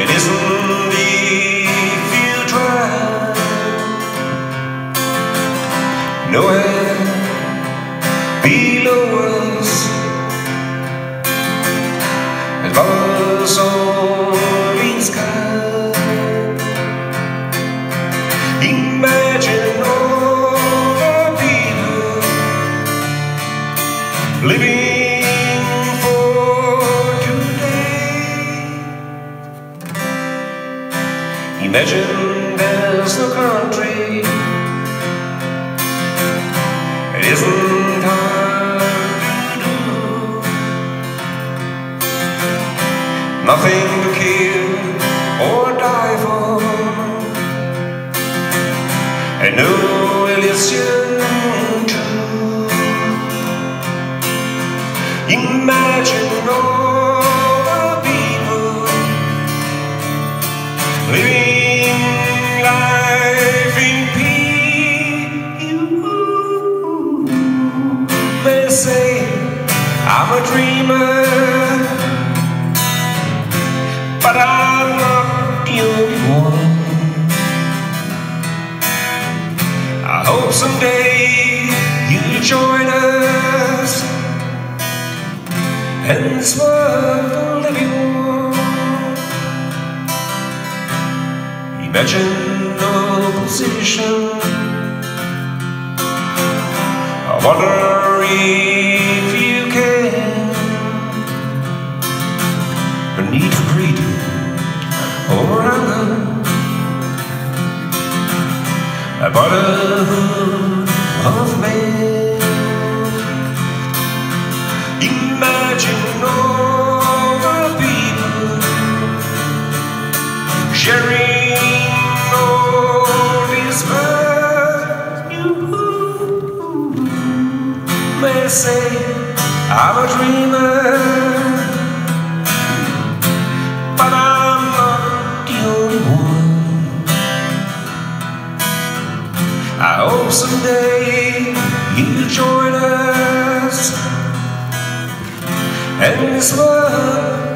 It isn't if you try. Nowhere Imagine there's no country. It isn't hard to do. Nothing to kill or die for. And no illusion too. Imagine all say I'm a dreamer, but I'm not the only one. I hope someday you'll join us and this world will live on. Imagine no position. I wonder A brotherhood of men. Imagine all the people sharing all this earth. You may say I'm a dreamer, hope someday you'll join us and this on.